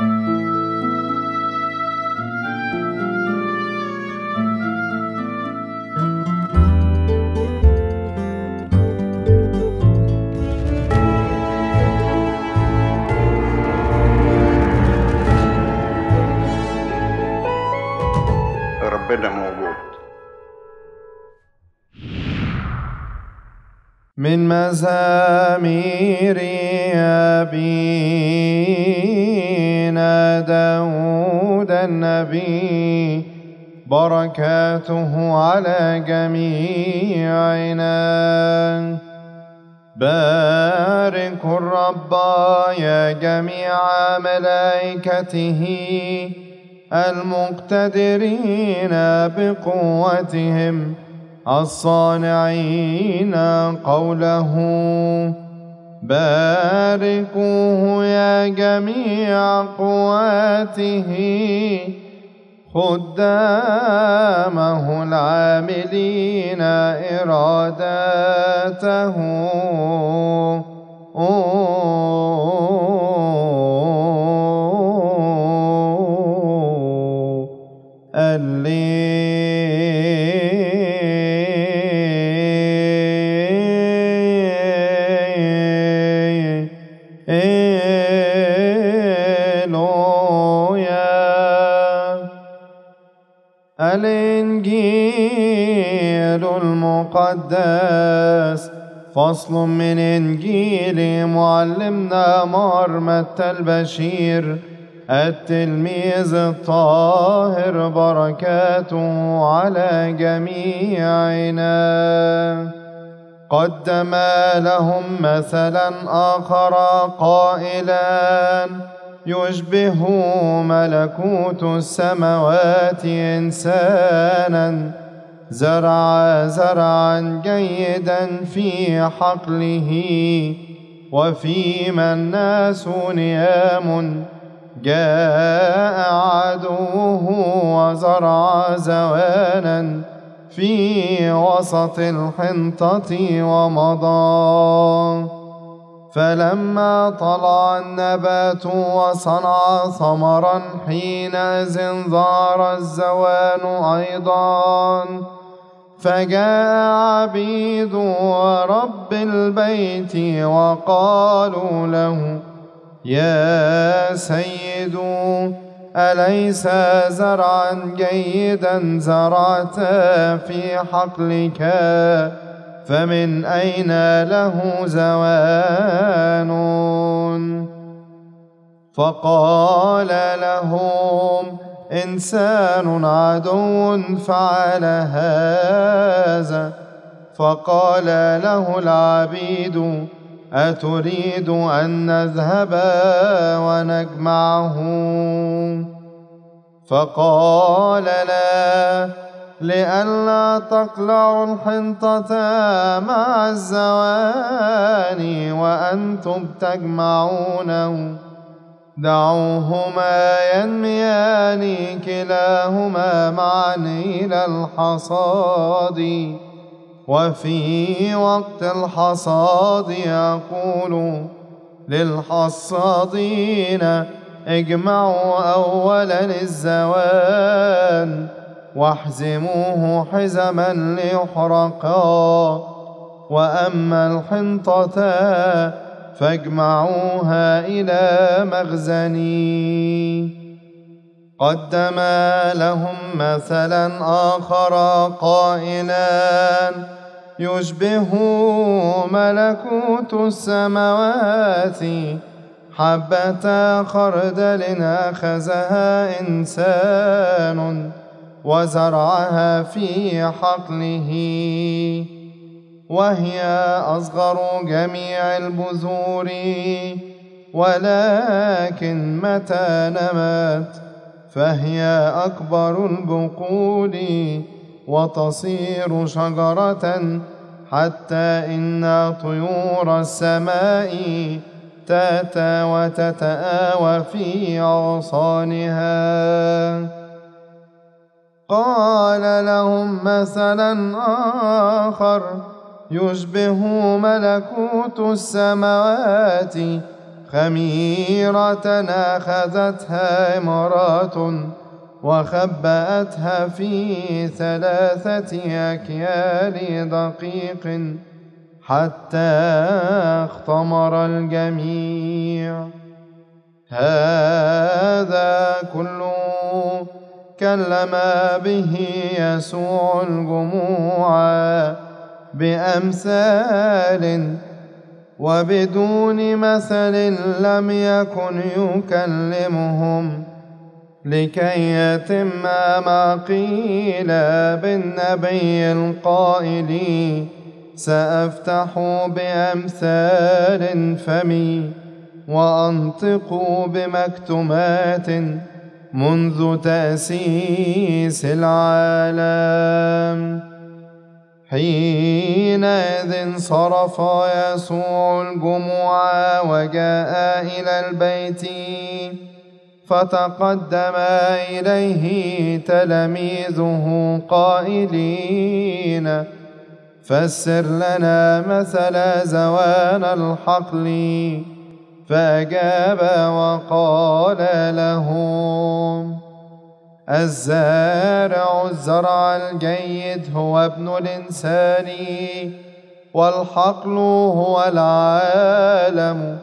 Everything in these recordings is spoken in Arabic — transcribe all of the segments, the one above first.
ربنا موجود. من مزامير أبينا داود النبي بركاته على جميعنا. باركوا الرب يا جميع ملائكته المقتدرين بقوتهم الصانعين قوله. باركوه يا جميع قواته. خدامه العاملين إراداته. المقدس. فصل من إنجيل معلمنا مرمت البشير. التلميذ الطاهر بركاته على جميعنا. قدم لهم مثلا آخر قائلا. يشبه ملكوت السماوات إنسانا. زرع زرعا جيدا في حقله وفيما الناس نيام جاء عدوه وزرع زوانا في وسط الحنطة ومضى. فلما طلع النبات وصنع ثمرا حينئذ ظهر الزوان أيضا فجاء عبيد ورب البيت وقالوا له يا سيد أليس زرعا جيدا زرعت في حقلك؟ فمن أين له زوان؟ فقال لهم إنسان عدو فعل هذا فقال له العبيد أتريد أن نذهب ونجمعه؟ فقال لا لئلا تقلعوا الحنطة مع الزواني وأنتم تجمعونه. دعوهما ينميان كلاهما معا إلى الحصاد. وفي وقت الحصاد يقول للحصادين اجمعوا أولا الزوان واحزموه حزما ليحرقا. وأما الحنطة فاجمعوها إلى مخزني. قدم لهم مثلا آخر قائلا يشبه ملكوت السماوات حبة خردل أخذها إنسان وزرعها في حقله. وهي أصغر جميع البذور ولكن متى نمت فهي أكبر البقول وتصير شجرة حتى إن طيور السماء تأتى وتتآوى في أغصانها. قال لهم مثلا آخر يشبه ملكوت السماوات خميرة أخذتها امرأة وخبأتها في ثلاثة أكيال دقيق حتى اختمر الجميع. هذا كله كلم به يسوع الجموع. بأمثال وبدون مثل لم يكن يكلمهم لكي يتم ما قيل بالنبي القائل سأفتح بأمثال فمي وأنطق بمكتمات منذ تأسيس العالم. حينئذ صرف يسوع الجموع وجاء إلى البيت فتقدم إليه تلاميذه قائلين فسر لنا مثل زوان الحقل. فأجاب وقال لهم الزارع الزرع الجيد هو ابن الإنسان والحقل هو العالم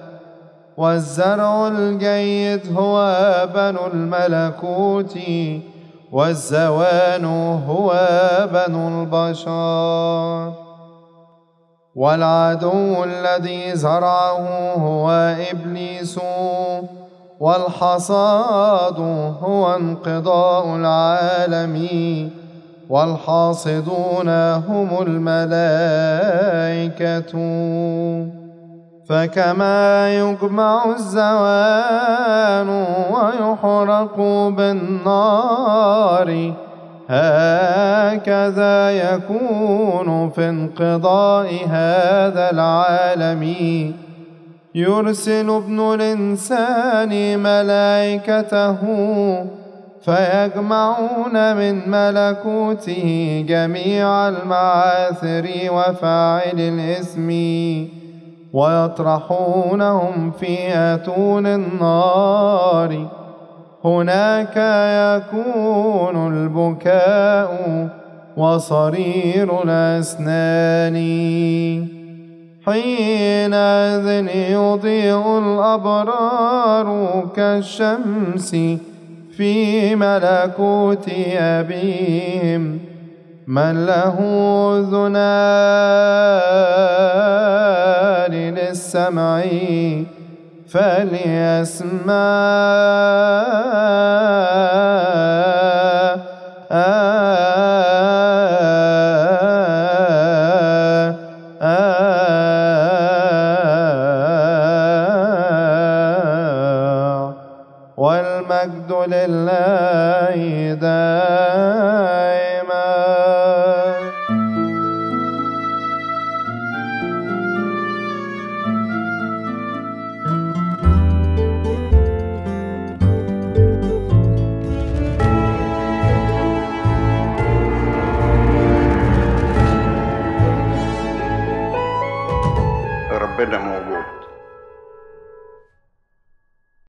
والزرع الجيد هو بنو الملكوت والزوان هو بنو البشر. والعدو الذي زرعه هو إبليس والحصاد هو انقضاء العالم والحاصدون هم الملائكة. فكما يجمع الزوان ويحرق بالنار هكذا يكون في انقضاء هذا العالم. يرسل ابن الإنسان ملائكته فيجمعون من ملكوته جميع المعاثر وفاعل الإثم ويطرحونهم في أتون النار. هناك يكون البكاء وصرير الأسنان. حينئذ يضيء الأبرار كالشمس في ملكوت أبيهم من له أذنان للسمع فليسمع والمجد لله دائما